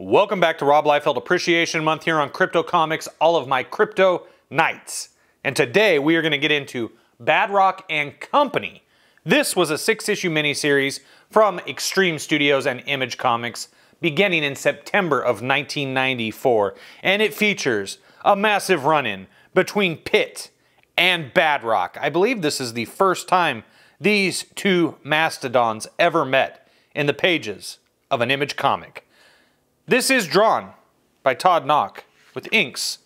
Welcome back to Rob Liefeld Appreciation Month here on Crypto Comics, all of my crypto knights. And today we are going to get into Badrock and Company. This was a six issue miniseries from Extreme Studios and Image Comics beginning in September of 1994. And it features a massive run in between Pitt and Badrock. I believe this is the first time these two mastodons ever met in the pages of an Image comic. This is drawn by Todd Nauck with inks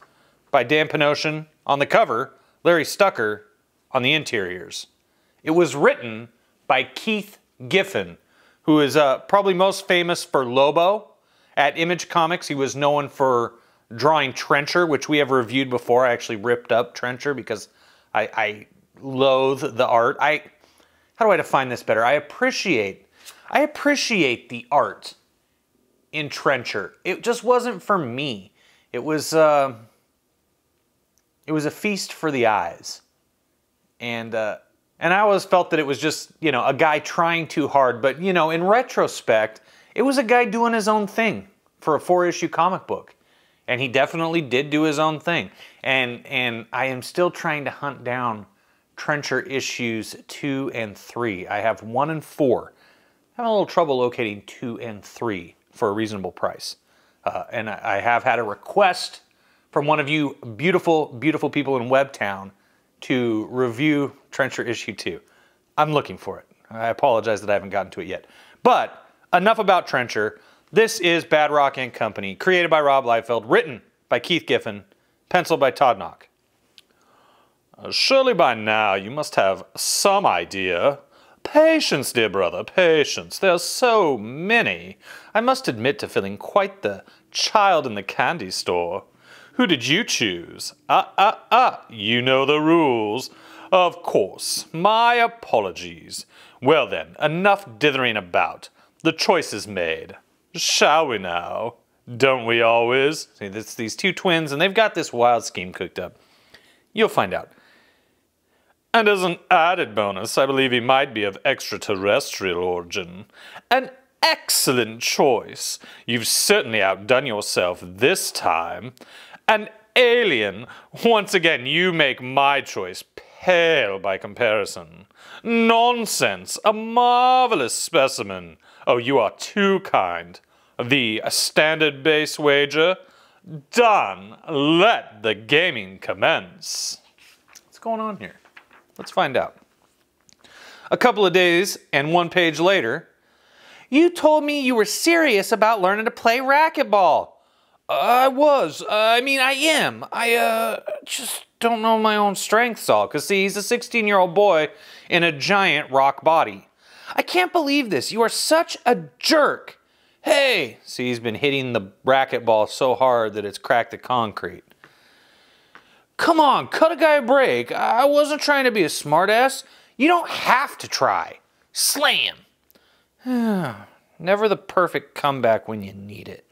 by Dan Panosian on the cover, Larry Stucker on the interiors. It was written by Keith Giffen, who is uh, probably most famous for Lobo. At Image Comics, he was known for drawing Trencher, which we have reviewed before. I actually ripped up Trencher because I, I loathe the art. I how do I define this better? I appreciate I appreciate the art in Trencher. It just wasn't for me. It was uh, it was a feast for the eyes, and uh, and I always felt that it was just you know a guy trying too hard. But you know, in retrospect, it was a guy doing his own thing for a four issue comic book, and he definitely did do his own thing. And and I am still trying to hunt down Trencher issues two and three. I have one and four. I'm having a little trouble locating two and three for a reasonable price. Uh, and I have had a request from one of you beautiful, beautiful people in Webtown to review Trencher issue two. I'm looking for it. I apologize that I haven't gotten to it yet. But enough about Trencher. This is Badrock and Company, created by Rob Liefeld, written by Keith Giffen, penciled by Todd Nauck. Uh, surely by now you must have some idea Patience, dear brother, patience. There are so many. I must admit to feeling quite the child in the candy store. Who did you choose? Ah, ah, ah, you know the rules. Of course, my apologies. Well then, enough dithering about. The choice is made. Shall we now? Don't we always? See, it's these two twins, and they've got this wild scheme cooked up. You'll find out. And as an added bonus, I believe he might be of extraterrestrial origin. An excellent choice. You've certainly outdone yourself this time. An alien. Once again, you make my choice pale by comparison. Nonsense. A marvelous specimen. Oh, you are too kind. The standard base wager? Done. Let the gaming commence. What's going on here? Let's find out. A couple of days and one page later, you told me you were serious about learning to play racquetball. I was. I mean, I am. I uh, just don't know my own strengths all. Because, see, he's a 16 year old boy in a giant rock body. I can't believe this. You are such a jerk. Hey! See, he's been hitting the racquetball so hard that it's cracked the concrete. Come on, cut a guy a break. I wasn't trying to be a smartass. You don't have to try. Slam. Never the perfect comeback when you need it.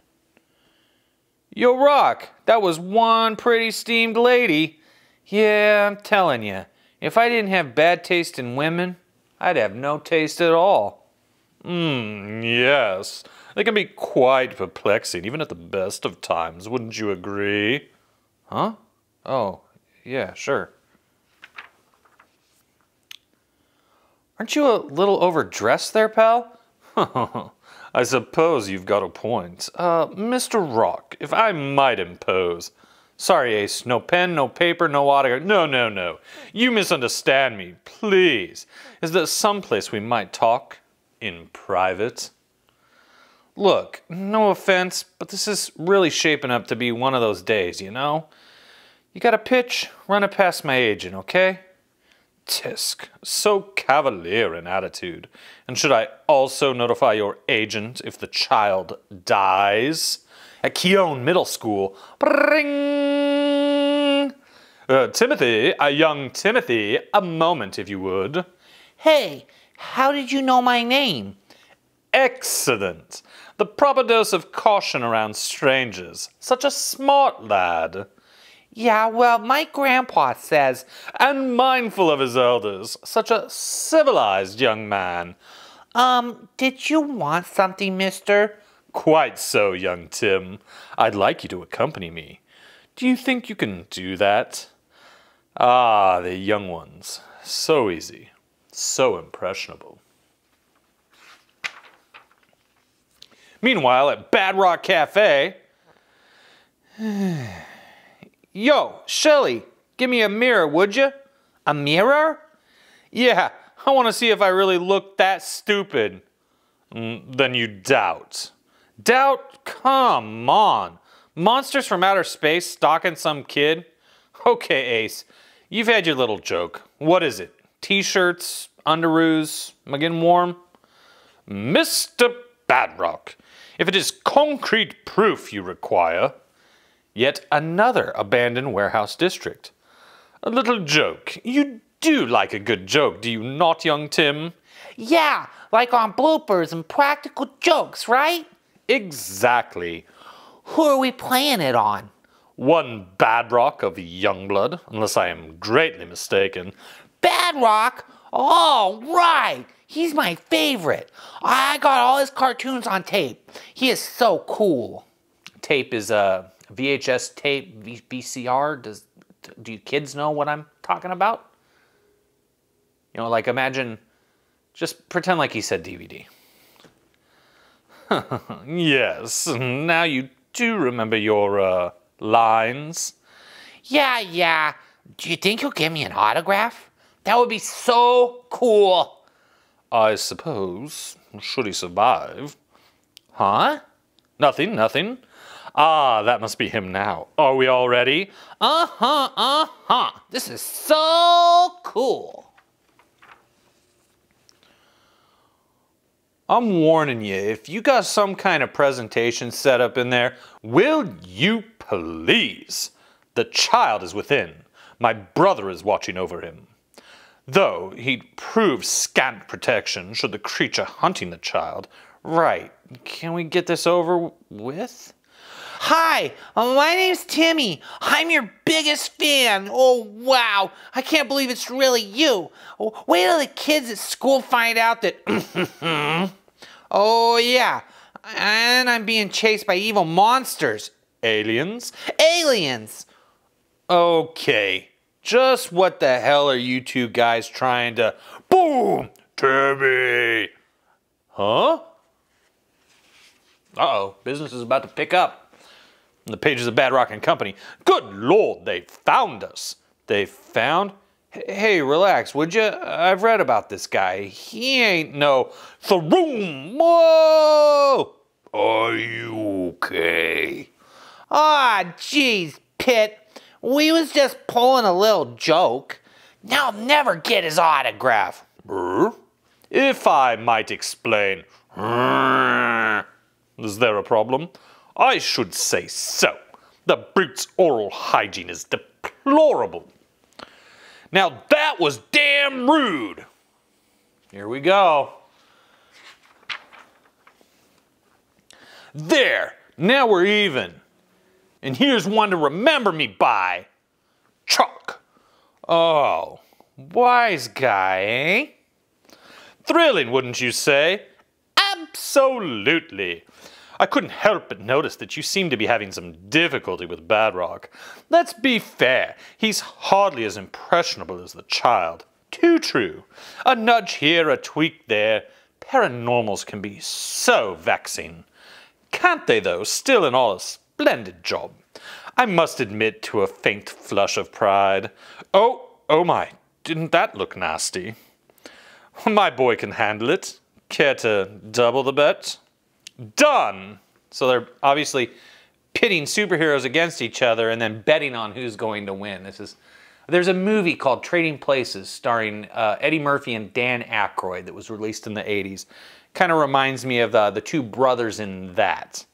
Yo, Rock, that was one pretty steamed lady. Yeah, I'm telling you, if I didn't have bad taste in women, I'd have no taste at all. Mmm, yes. They can be quite perplexing, even at the best of times, wouldn't you agree? Huh? Oh, yeah, sure. Aren't you a little overdressed there, pal? I suppose you've got a point. Uh, Mr. Rock, if I might impose. Sorry, Ace, no pen, no paper, no autograph. No, no, no. You misunderstand me, please. Is there someplace we might talk in private? Look, no offense, but this is really shaping up to be one of those days, you know? You got a pitch? Run it past my agent, okay? Tisk, so cavalier in attitude. And should I also notify your agent if the child dies? At Keown Middle School. Bring! Uh, Timothy, a young Timothy, a moment if you would. Hey, how did you know my name? Excellent. The proper dose of caution around strangers. Such a smart lad. Yeah, well, my grandpa says, and mindful of his elders, such a civilized young man. Um, did you want something, mister? Quite so, young Tim. I'd like you to accompany me. Do you think you can do that? Ah, the young ones. So easy. So impressionable. Meanwhile, at Bad Rock Cafe. Yo, Shelly, give me a mirror, would you? A mirror? Yeah, I want to see if I really look that stupid. Mm, then you doubt. Doubt? Come on. Monsters from outer space stalking some kid? Okay, Ace, you've had your little joke. What is it? T shirts, underoos, am I getting warm? Mr. Badrock, if it is concrete proof you require, yet another abandoned warehouse district. A little joke. You do like a good joke, do you not, young Tim? Yeah, like on bloopers and practical jokes, right? Exactly. Who are we playing it on? One Badrock of Youngblood, unless I am greatly mistaken. Bad Badrock? All right. He's my favorite. I got all his cartoons on tape. He is so cool. Tape is a VHS tape, VCR. Does do you kids know what I'm talking about? You know, like imagine, just pretend like he said DVD. yes, now you do remember your uh, lines. Yeah, yeah. Do you think he'll give me an autograph? That would be so cool. I suppose, should he survive. Huh? Nothing, nothing. Ah, that must be him now. Are we all ready? Uh huh, uh huh. This is so cool. I'm warning you, if you got some kind of presentation set up in there, will you please? The child is within. My brother is watching over him. Though he'd prove scant protection should the creature hunting the child. Right, can we get this over with? Hi, uh, my name's Timmy. I'm your biggest fan. Oh, wow. I can't believe it's really you. Oh, Wait till the kids at school find out that. oh, yeah. And I'm being chased by evil monsters. Aliens? Aliens. Okay, just what the hell are you two guys trying to. Boom! Timmy! Huh? Uh oh, business is about to pick up. In the pages of Badrock and Company. Good lord, they found us. They found. Hey, relax, would you? I've read about this guy. He ain't no Tharoom. Whoa! Are you okay? Ah, jeez, Pitt. We was just pulling a little joke. Now I'll never get his autograph. If I might explain. Is there a problem? I should say so. The brute's oral hygiene is deplorable. Now that was damn rude. Here we go. There, now we're even. And here's one to remember me by. Chuck. Oh, wise guy, eh? Thrilling, wouldn't you say? Absolutely. I couldn't help but notice that you seem to be having some difficulty with Badrock. Let's be fair, he's hardly as impressionable as the child. Too true. A nudge here, a tweak there. Paranormals can be so vexing. Can't they, though? Still in all, a splendid job. I must admit to a faint flush of pride. Oh, oh my, didn't that look nasty? My boy can handle it. Care to double the bet? Done! So they're obviously pitting superheroes against each other and then betting on who's going to win. This is there's a movie called Trading Places starring uh, Eddie Murphy and Dan Aykroyd that was released in the 80s. Kind of reminds me of uh, the two brothers in that.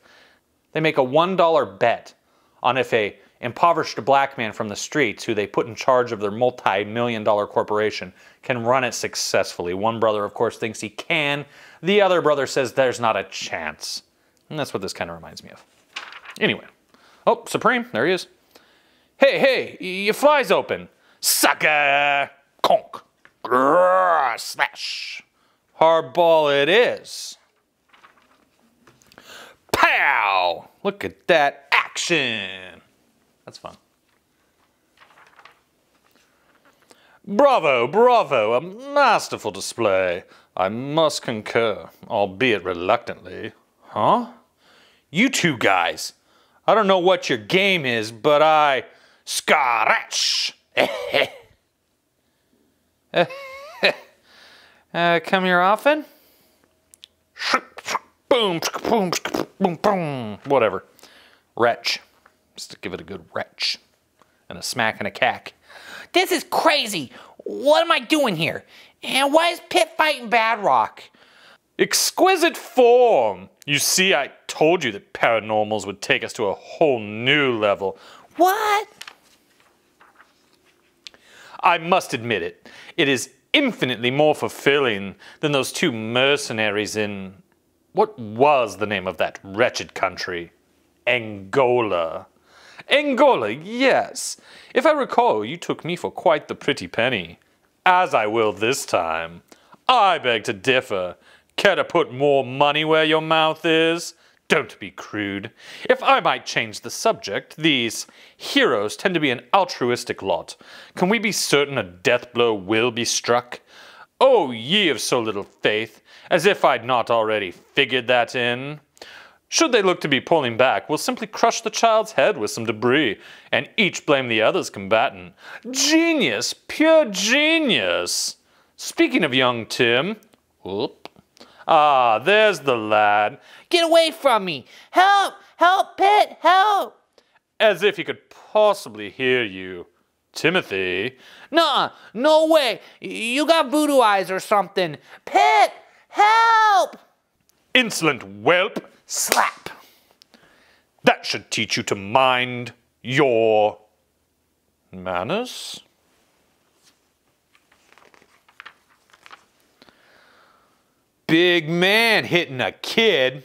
They make a $1 bet on if a impoverished black man from the streets who they put in charge of their multi-million dollar corporation can run it successfully. One brother of course thinks he can. The other brother says there's not a chance. And that's what this kind of reminds me of. Anyway. Oh, Supreme, there he is. Hey, hey, your fly's open. Sucker! Conk. Grrr, smash. Hardball it is. Pow! Look at that action. That's fun. Bravo, bravo, a masterful display. I must concur, albeit reluctantly. Huh? You two guys. I don't know what your game is, but I. Scratch! uh, come here often? Boom, boom, boom, boom. Whatever. Retch. Just to give it a good retch. And a smack and a cack. This is crazy. What am I doing here? And why is Pitt fighting Badrock? Exquisite form! You see, I told you that paranormals would take us to a whole new level. What? I must admit it. It is infinitely more fulfilling than those two mercenaries in. What was the name of that wretched country? Angola. Angola, yes. If I recall, you took me for quite the pretty penny. As I will this time. I beg to differ. Care to put more money where your mouth is? Don't be crude. If I might change the subject, these heroes tend to be an altruistic lot. Can we be certain a death blow will be struck? Oh, ye of so little faith, as if I'd not already figured that in. Should they look to be pulling back, we'll simply crush the child's head with some debris, and each blame the other's combatant. Genius! Pure genius! Speaking of young Tim, whoop. Ah, there's the lad. Get away from me! Help! Help, Pitt! Help! As if he could possibly hear you. Timothy. Nuh no way! You got voodoo eyes or something. Pitt! Help! Insolent whelp! Slap! That should teach you to mind your manners. Big man hitting a kid.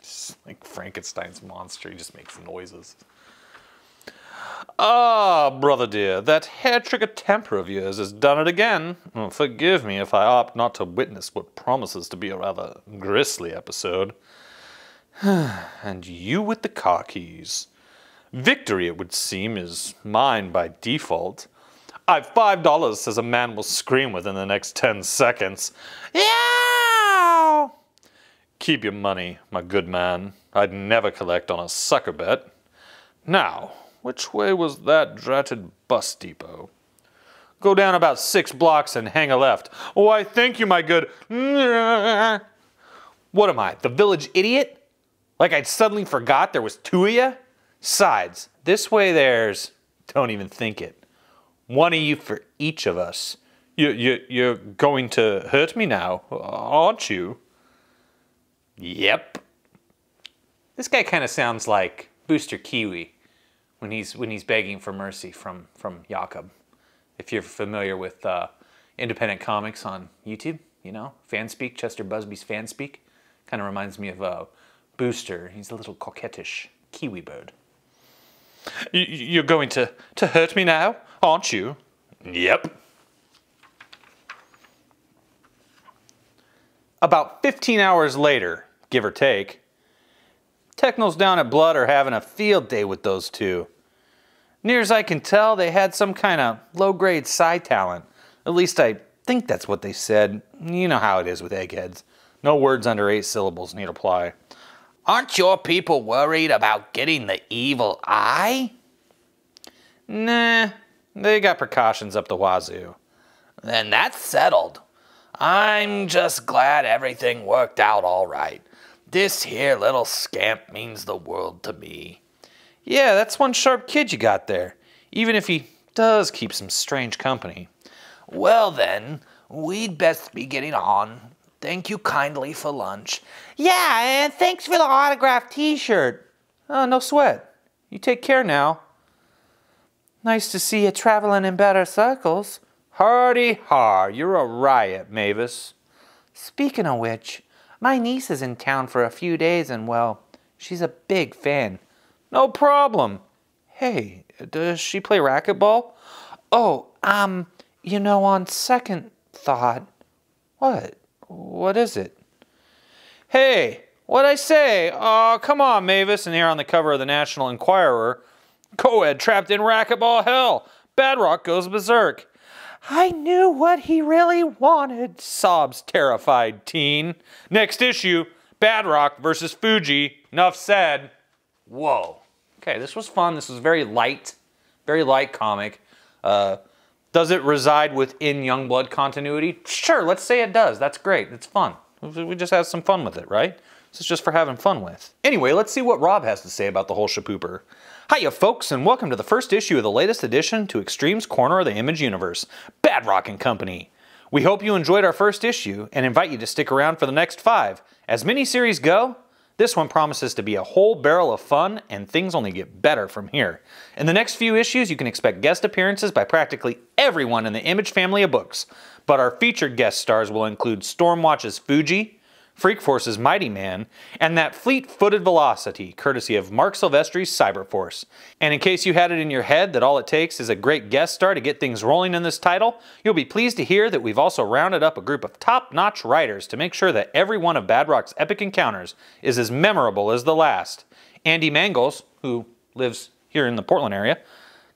It's like Frankenstein's monster, he just makes noises. Ah, brother dear, that hair trigger temper of yours has done it again. Forgive me if I opt not to witness what promises to be a rather grisly episode. and you with the car keys. Victory, it would seem, is mine by default. I've five dollars, says a man will scream within the next ten seconds. Yeah! Keep your money, my good man. I'd never collect on a sucker bet. Now, which way was that dratted bus depot? Go down about six blocks and hang a left. Oh, Why, thank you, my good. What am I, the village idiot? Like I'd suddenly forgot there was two of you? Sides, this way there's. Don't even think it. One of you for each of us. You, you, you're going to hurt me now, aren't you? Yep. This guy kind of sounds like Booster Kiwi when he's when he's begging for mercy from from Jakob. If you're familiar with uh, independent comics on YouTube, you know Fanspeak, Chester Busby's Fanspeak, kind of reminds me of uh, Booster. He's a little coquettish kiwi bird. You're going to to hurt me now, aren't you? Yep. About 15 hours later, give or take, Technos down at Blood are having a field day with those two. Near as I can tell, they had some kind of low grade psi talent. At least I think that's what they said. You know how it is with eggheads. No words under eight syllables need apply. Aren't your people worried about getting the evil eye? Nah, they got precautions up the wazoo. Then that's settled. I'm just glad everything worked out all right. This here little scamp means the world to me. Yeah, that's one sharp kid you got there, even if he does keep some strange company. Well then, we'd best be getting on. Thank you kindly for lunch. Yeah, and thanks for the autographed t-shirt. Oh, no sweat. You take care now. Nice to see you traveling in better circles. Hardy har, you're a riot, Mavis. Speaking of which, my niece is in town for a few days and, well, she's a big fan. No problem. Hey, does she play racquetball? Oh, um, you know, on second thought. What? What is it? Hey, what'd I say? Oh, come on, Mavis. And here on the cover of the National Enquirer, co-ed trapped in racquetball hell. Badrock goes berserk. I knew what he really wanted, sobs terrified teen. Next issue, Badrock versus Fuji. Enough said. Whoa. Okay, this was fun. This was very light, very light comic. Uh, does it reside within Youngblood continuity? Sure, let's say it does. That's great. It's fun. We just have some fun with it, right? This is just for having fun with. Anyway, let's see what Rob has to say about the whole shapooper. Hiya, folks, and welcome to the first issue of the latest edition to Extreme's Corner of the Image Universe, Badrock and Company. We hope you enjoyed our first issue and invite you to stick around for the next five. As miniseries go, this one promises to be a whole barrel of fun, and things only get better from here. In the next few issues, you can expect guest appearances by practically everyone in the Image family of books, but our featured guest stars will include Stormwatch's Fuji, Freak Force's Mighty Man, and that fleet-footed velocity, courtesy of Marc Silvestri's Cyberforce. And in case you had it in your head that all it takes is a great guest star to get things rolling in this title, you'll be pleased to hear that we've also rounded up a group of top-notch writers to make sure that every one of Badrock's epic encounters is as memorable as the last. Andy Mangels, who lives here in the Portland area,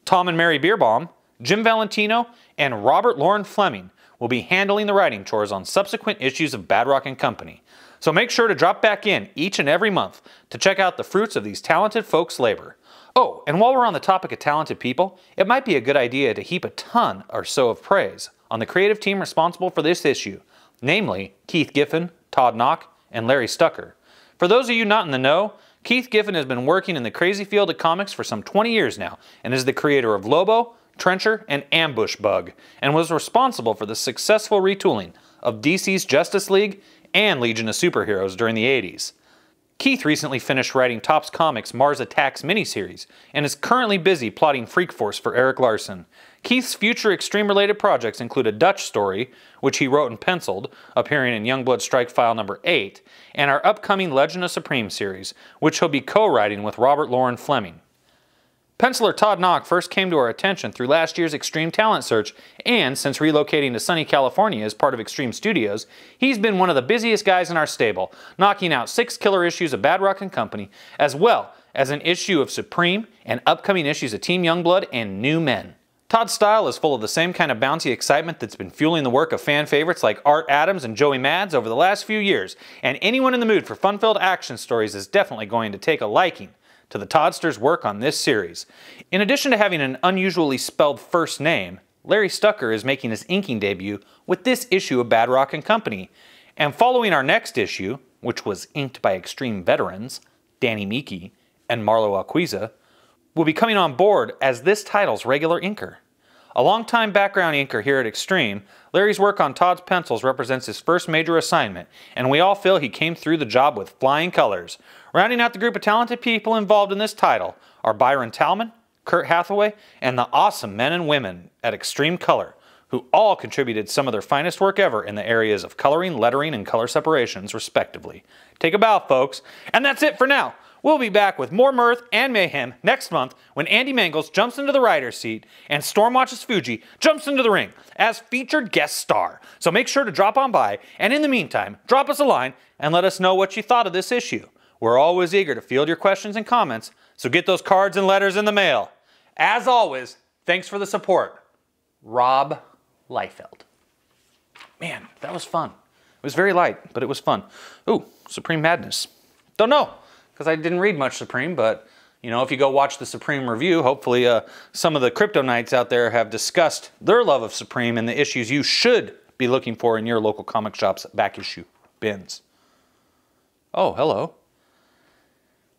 Tom and Mary Bierbaum, Jim Valentino, and Robert Loren Fleming will be handling the writing chores on subsequent issues of Badrock and Company. So make sure to drop back in each and every month to check out the fruits of these talented folks' labor. Oh, and while we're on the topic of talented people, it might be a good idea to heap a ton or so of praise on the creative team responsible for this issue, namely Keith Giffen, Todd Nauck, and Larry Stucker. For those of you not in the know, Keith Giffen has been working in the crazy field of comics for some 20 years now and is the creator of Lobo, Trencher, and Ambush Bug, and was responsible for the successful retooling of DC's Justice League and Legion of Superheroes during the 80s. Keith recently finished writing Topps Comics' Mars Attacks miniseries and is currently busy plotting Freak Force for Erik Larsen. Keith's future Extreme related projects include a Dutch story, which he wrote and penciled, appearing in Youngblood Strike File number 8, and our upcoming Legend of Supreme series, which he'll be co writing with Robert Loren Fleming. Penciler Todd Nauck first came to our attention through last year's Extreme Talent Search, and since relocating to sunny California as part of Extreme Studios, he's been one of the busiest guys in our stable, knocking out six killer issues of Badrock and Company, as well as an issue of Supreme and upcoming issues of Team Youngblood and Newmen. Todd's style is full of the same kind of bouncy excitement that's been fueling the work of fan favorites like Art Adams and Joey Mads over the last few years, and anyone in the mood for fun-filled action stories is definitely going to take a liking to the Toddsters' work on this series. In addition to having an unusually spelled first name, Larry Stucker is making his inking debut with this issue of Badrock and Company. And following our next issue, which was inked by extreme veterans, Danny Miki and Marlo Alquiza, will be coming on board as this title's regular inker. A longtime background inker here at Extreme, Larry's work on Todd's pencils represents his first major assignment, and we all feel he came through the job with flying colors. Rounding out the group of talented people involved in this title are Byron Talman, Kurt Hathaway, and the awesome men and women at Extreme Color, who all contributed some of their finest work ever in the areas of coloring, lettering, and color separations, respectively. Take a bow, folks. And that's it for now. We'll be back with more mirth and mayhem next month when Andy Mangels jumps into the rider's seat and Stormwatch's Fuji jumps into the ring as featured guest star. So make sure to drop on by, and in the meantime, drop us a line and let us know what you thought of this issue. We're always eager to field your questions and comments, so get those cards and letters in the mail. As always, thanks for the support. Rob Liefeld. Man, that was fun. It was very light, but it was fun. Ooh, Supreme Madness. Don't know because I didn't read much Supreme, but you know, if you go watch the Supreme review, hopefully uh, some of the crypto knights out there have discussed their love of Supreme and the issues you should be looking for in your local comic shop's back issue bins. Oh, hello.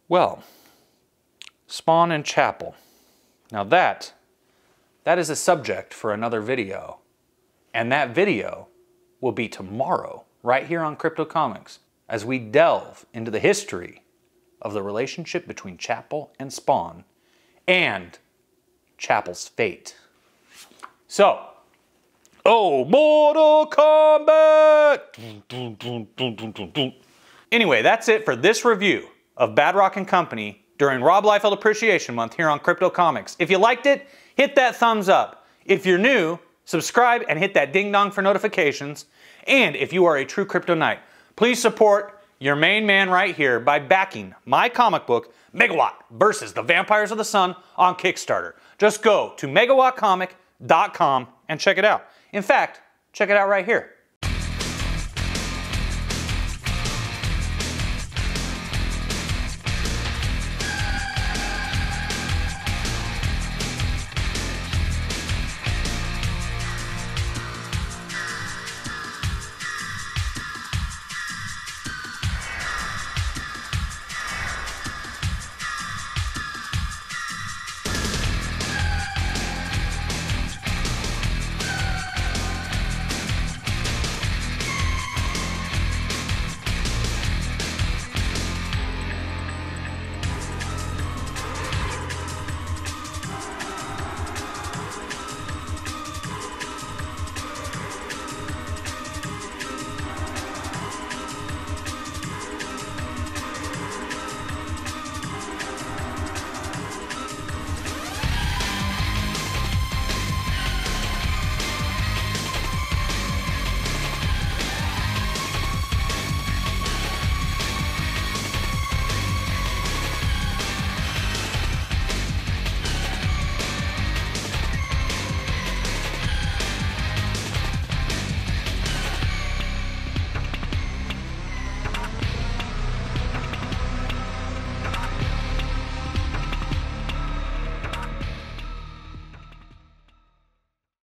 Well, Spawn and Chapel. Now that, that is a subject for another video. And that video will be tomorrow, right here on Crypto Comics, as we delve into the history of the relationship between Chapel and Spawn and Chapel's fate. So, oh, Mortal Kombat! Anyway, that's it for this review of Badrock and Company during Rob Liefeld Appreciation Month here on Crypto Comics. If you liked it, hit that thumbs up. If you're new, subscribe and hit that ding dong for notifications. And if you are a true crypto knight, please support your main man right here by backing my comic book, Megawatt versus the Vampires of the Sun on Kickstarter. Just go to megawattcomic.com and check it out. In fact, check it out right here.